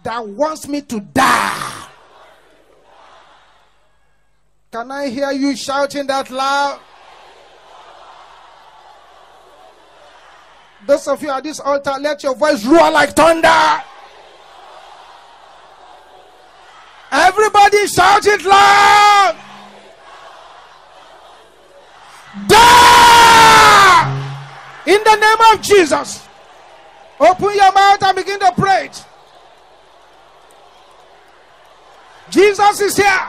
that wants me to die. Can I hear you shouting that loud? Those of you at this altar, let your voice roar like thunder. Everybody shout it loud. In the name of Jesus. Open your mouth and begin to pray. Jesus is here.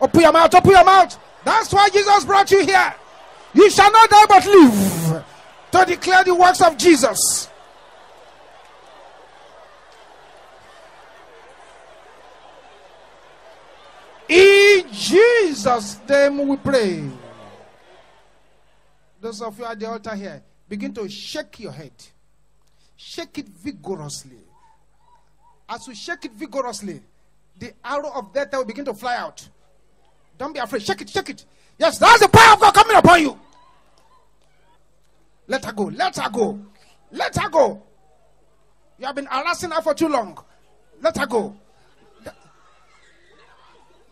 Open your mouth, open your mouth. That's why Jesus brought you here. You shall not die but live to declare the works of Jesus. In Jesus' name we pray. Those of you at the altar here, begin to shake your head. Shake it vigorously. As you shake it vigorously, the arrow of death will begin to fly out. Don't be afraid. Shake it, shake it. Yes, that's the power of God coming upon you. Let her go. Let her go. Let her go. You have been harassing her for too long. Let her go.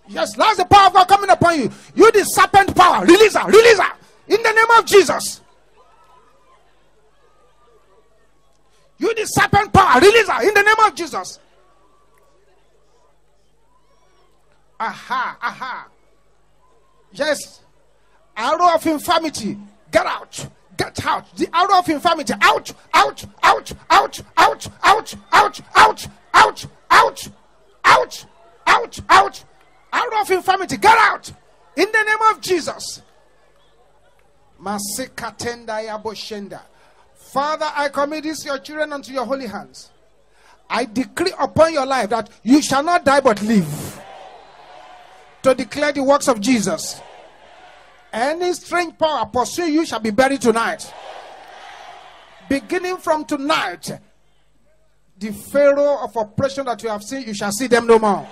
Yes, that's the power of God coming upon you. You, the serpent power, release her, release her. In the name of Jesus. You, the serpent power, release her. In the name of Jesus. Aha, aha. Yes. Arrow of infirmity, get out. Get out. The arrow of infirmity, out, out, out, out, out, out, out, out, out, out, out, out, out. Arrow of infirmity, get out. In the name of Jesus. Father, I commit this your children unto your holy hands. I decree upon your life that you shall not die but live to declare the works of Jesus. Any strange power pursuing you shall be buried tonight. Beginning from tonight, the Pharaoh of oppression that you have seen, you shall see them no more.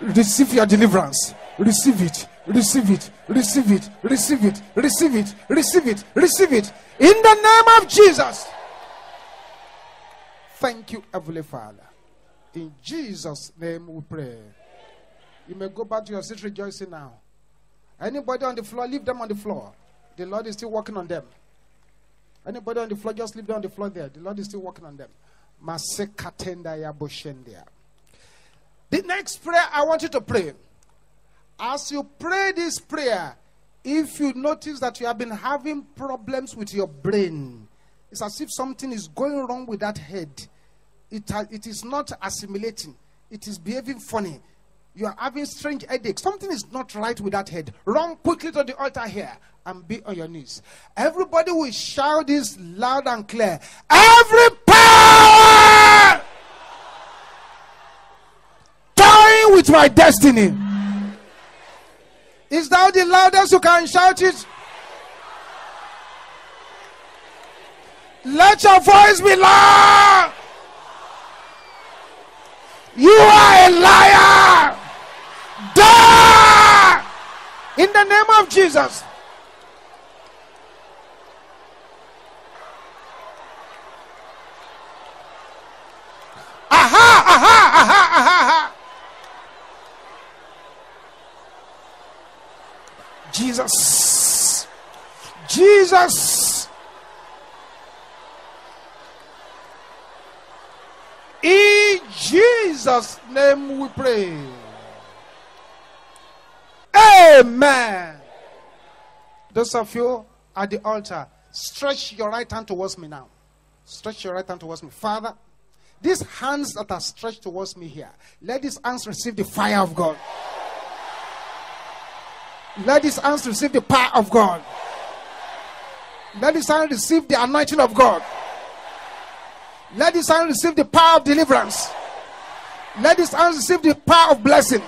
Receive your deliverance. Receive it. Receive it. Receive it. Receive it. Receive it. Receive it. Receive it. In the name of Jesus. Thank you, Heavenly Father. In Jesus' name we pray. You may go back to your seat rejoicing now. Anybody on the floor, leave them on the floor. The Lord is still working on them. Anybody on the floor, just leave them on the floor there. The Lord is still working on them. Masekatenda ya boshendia. The next prayer I want you to pray. As you pray this prayer, if you notice that you have been having problems with your brain, it's as if something is going wrong with that head. It, it is not assimilating, it is behaving funny. You are having strange headaches. Something is not right with that head. Run quickly to the altar here and be on your knees. Everybody will shout this loud and clear. Every power toying my destiny. Is that the loudest you can shout it? Let your voice be loud. You are a liar. Die in the name of Jesus. Aha, aha, aha, aha, aha. Jesus. Jesus. In Jesus' name we pray. Amen. Those of you at the altar, stretch your right hand towards me now. Stretch your right hand towards me. Father, these hands that are stretched towards me here, let these hands receive the fire of God. Let these hands receive the power of God. Let these hands receive the anointing of God. Let these hands receive the power of deliverance. Let these hands receive the power of blessing.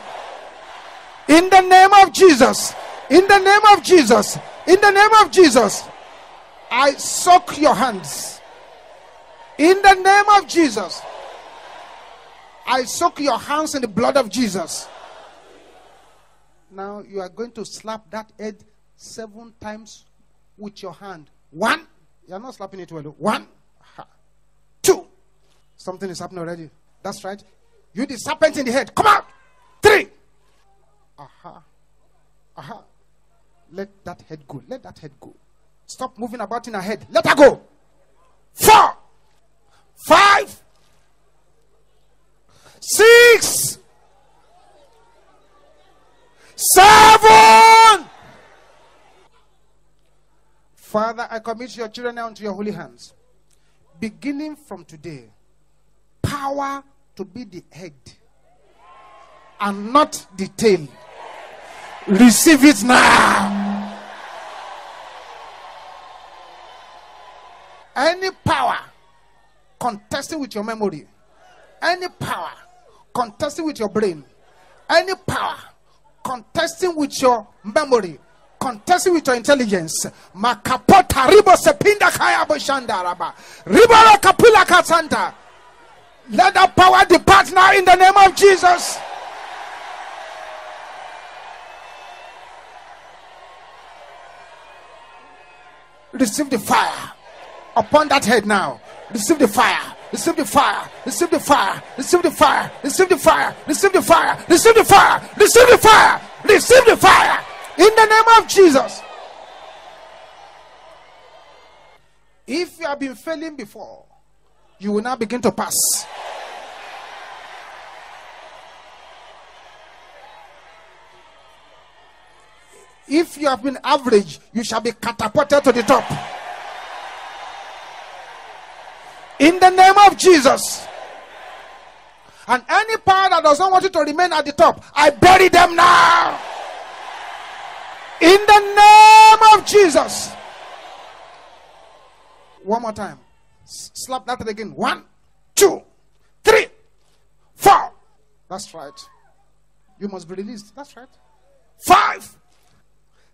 In the name of Jesus. In the name of Jesus. In the name of Jesus. I soak your hands. In the name of Jesus. I soak your hands in the blood of Jesus. Now you are going to slap that head seven times with your hand. One. You are not slapping it well. One. Two. Something is happening already. That's right. You the serpent in the head. Come out. Three. Aha. Aha. Let that head go. Let that head go. Stop moving about in her head. Let her go. Four. Five. Six. Seven. Father, I commit your children now into your holy hands. Beginning from today, power to be the head and not the tail. Receive it now. Any power contesting with your memory, any power contesting with your brain, any power contesting with your memory, contesting with your intelligence. Makapota ribo sepinda kaya boshandaraba. Ribara kapula kasanta. Let that power depart now in the name of Jesus. Receive the fire upon that head now. Receive the fire receive the fire, receive the fire, receive the fire, receive the fire, receive the fire, receive the fire, receive the fire, receive the fire. In the name of Jesus. If you have been failing before, you will now begin to pass. If you have been average, you shall be catapulted to the top. In the name of Jesus. And any power that doesn't want you to remain at the top, I bury them now. In the name of Jesus. One more time. Slap that again. One, two, three, four. That's right. You must be released. That's right. Five,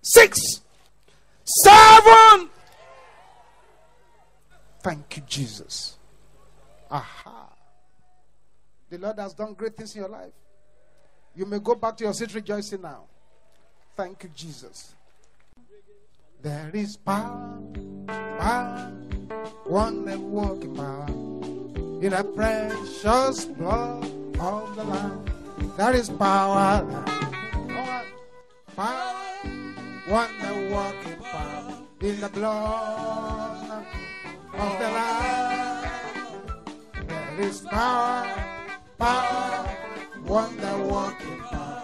six, seven. Thank you, Jesus. Aha. The Lord has done great things in your life. You may go back to your seat rejoicing now. Thank you, Jesus. There is power, power, wonder working power in the precious blood of the Lamb. There is power, power, wonder working power in the blood of the Lamb. There is power, power, wonder working power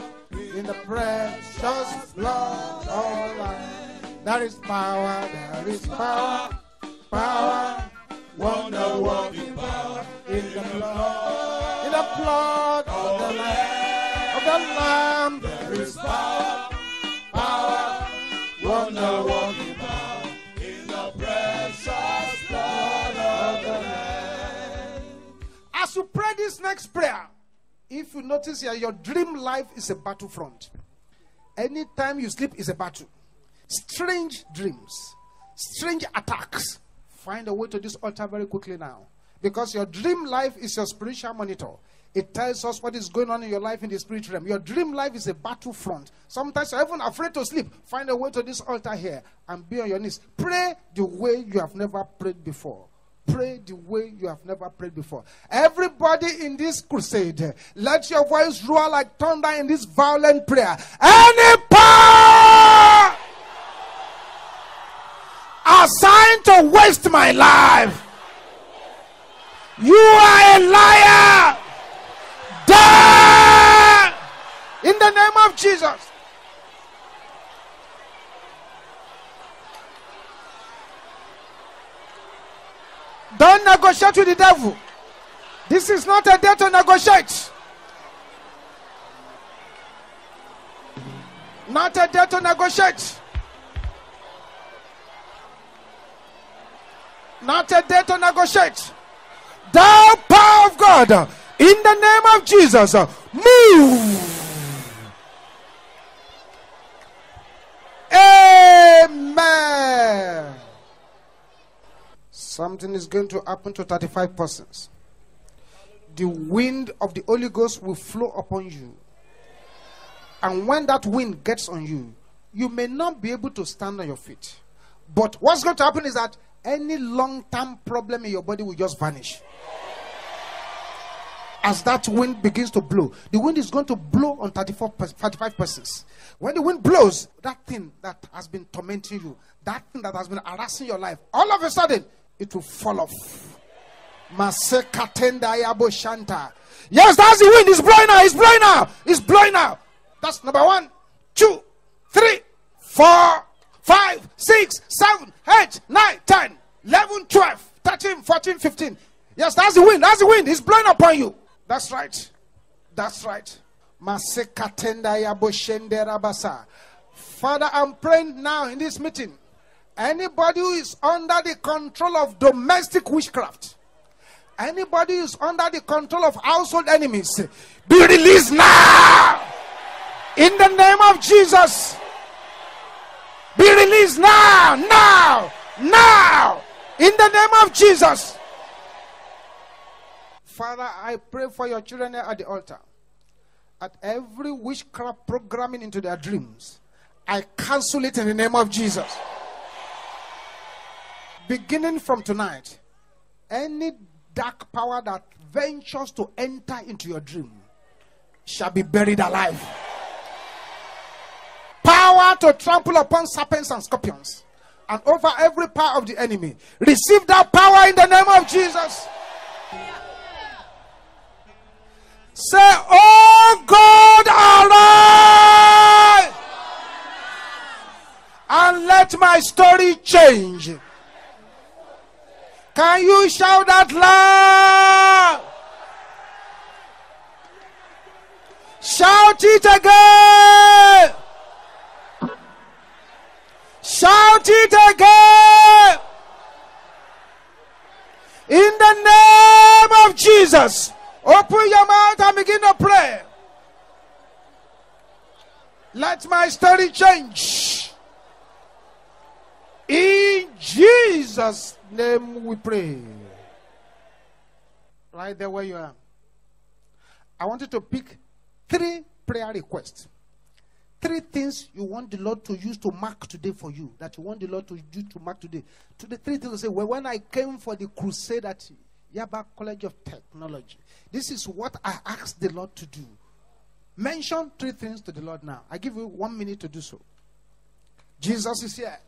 in the precious blood of the. There is power, there is power, power, wonder working power in the blood, in the blood of the Lamb, of the Lamb. There is power, power, wonder working As you pray this next prayer, if you notice here, your dream life is a battlefront. Anytime you sleep is a battle. Strange dreams, strange attacks. Find a way to this altar very quickly now. Because your dream life is your spiritual monitor. It tells us what is going on in your life in the spirit realm. Your dream life is a battlefront. Sometimes you're even afraid to sleep. Find a way to this altar here and be on your knees. Pray the way you have never prayed before. Pray the way you have never prayed before. Everybody in this crusade, let your voice roar like thunder in this violent prayer. Any power assigned to waste my life, you are a liar. Die in the name of Jesus. Don't negotiate with the devil. This is not a day to negotiate. Not a day to negotiate. Not a day to negotiate. Thou power of God, in the name of Jesus, move. Amen. Something is going to happen to 35 persons. The wind of the Holy Ghost will flow upon you. And when that wind gets on you, you may not be able to stand on your feet. But what's going to happen is that any long term problem in your body will just vanish. As that wind begins to blow, the wind is going to blow on 34, 35 persons. When the wind blows, that thing that has been tormenting you, that thing that has been harassing your life, all of a sudden, it will fall off. Yes, that's the wind. It's blowing now. It's blowing now. It's blowing now. That's number one, two, three, four, five, six, seven, eight, nine, ten, eleven, twelve, thirteen, fourteen, fifteen. Yes, that's the wind. That's the wind. It's blowing upon you. That's right. That's right. Father, I'm praying now in this meeting. Anybody who is under the control of domestic witchcraft, anybody who is under the control of household enemies, be released now. In the name of Jesus. Be released now, now, now. In the name of Jesus. Father, I pray for your children at the altar. At every witchcraft programming into their dreams, I cancel it in the name of Jesus. Beginning from tonight, any dark power that ventures to enter into your dream shall be buried alive. Power to trample upon serpents and scorpions and over every power of the enemy. Receive that power in the name of Jesus. Say, Oh God, arise and let my story change. Can you shout that loud? Shout it again. Shout it again. In the name of Jesus. Open your mouth and begin to pray. Let my story change. In Jesus' name we pray. Right there where you are. I want you to pick three prayer requests. Three things you want the Lord to use to mark today for you. That you want the Lord to use to mark today. To the three things you say, well, when I came for the crusade at Yaba College of Technology, this is what I asked the Lord to do. Mention three things to the Lord now. I give you one minute to do so. Jesus is here.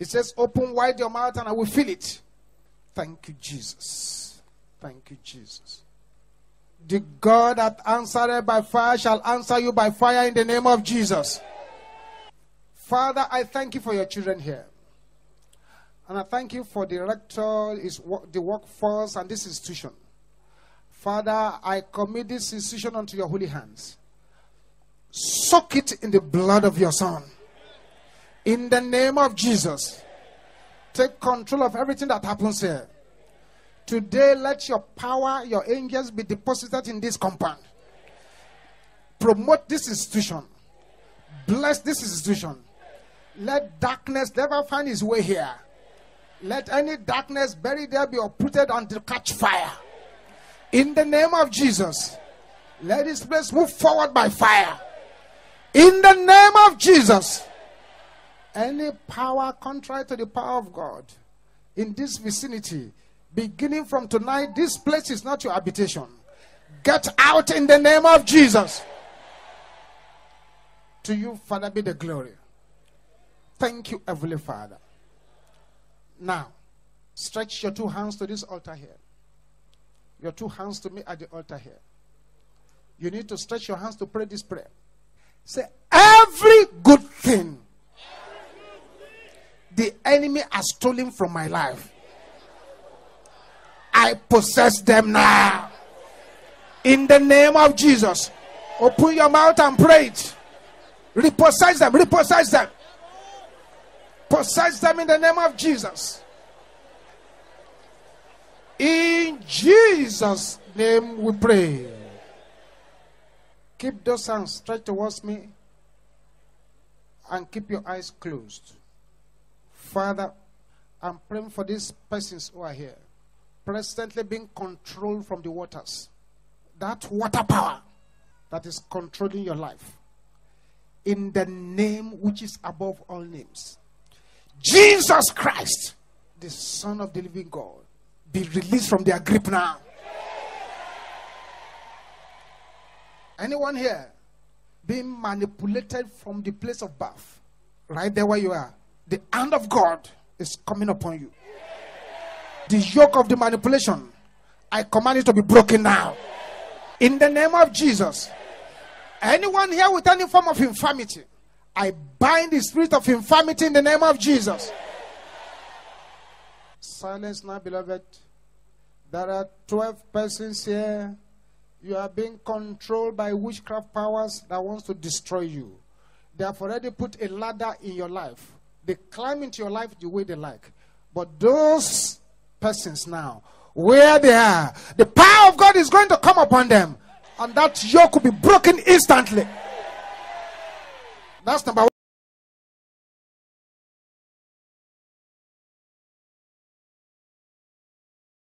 It says, Open wide your mouth and I will fill it. Thank you, Jesus. Thank you, Jesus. The God that answered by fire shall answer you by fire in the name of Jesus. Father, I thank you for your children here. And I thank you for the rector, is the workforce, and this institution. Father, I commit this institution unto your holy hands. Soak it in the blood of your Son. In the name of Jesus. Take control of everything that happens here. Today, let your power, your angels be deposited in this compound. Promote this institution. Bless this institution. Let darkness never find its way here. Let any darkness buried there be uprooted to catch fire. In the name of Jesus, let this place move forward by fire. In the name of Jesus, any power contrary to the power of God in this vicinity, beginning from tonight, this place is not your habitation. Get out in the name of Jesus. To you, Father, be the glory. Thank you, Heavenly Father. Now, stretch your two hands to this altar here. Your two hands to me at the altar here. You need to stretch your hands to pray this prayer. Say, every good thing the enemy has stolen from my life, I possess them now. In the name of Jesus. Open your mouth and pray it. Repossess them, repossess them. Possess them in the name of Jesus. In Jesus' name we pray. Keep those hands straight towards me and keep your eyes closed. Father, I'm praying for these persons who are here, presently being controlled from the waters. That water power that is controlling your life. In the name which is above all names. Jesus Christ, the Son of the living God, be released from their grip now. Anyone here being manipulated from the place of birth, right there where you are, the hand of God is coming upon you. The yoke of the manipulation, I command it to be broken now. In the name of Jesus. Anyone here with any form of infirmity, I bind the spirit of infirmity in the name of Jesus. Silence now, beloved. There are 12 persons here. You are being controlled by witchcraft powers that wants to destroy you. They have already put a ladder in your life. They climb into your life the way they like. But those persons now, where they are, the power of God is going to come upon them. And that yoke will be broken instantly. That's number one.